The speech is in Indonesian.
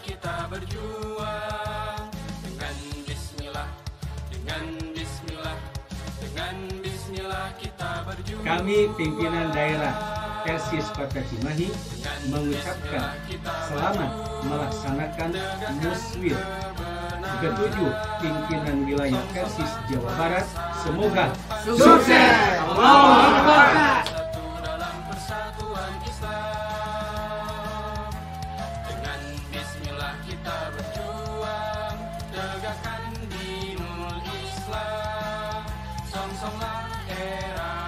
kita berjuang Dengan bismillah Dengan bismillah Dengan bismillah kita berjuang Kami pimpinan daerah Persis Kota Cimahi mengucapkan selamat melaksanakan muswil ketujuh pimpinan wilayah Persis Jawa Barat. Semoga sukses. Allah. tegakkan dinul Islam. Song-songlah era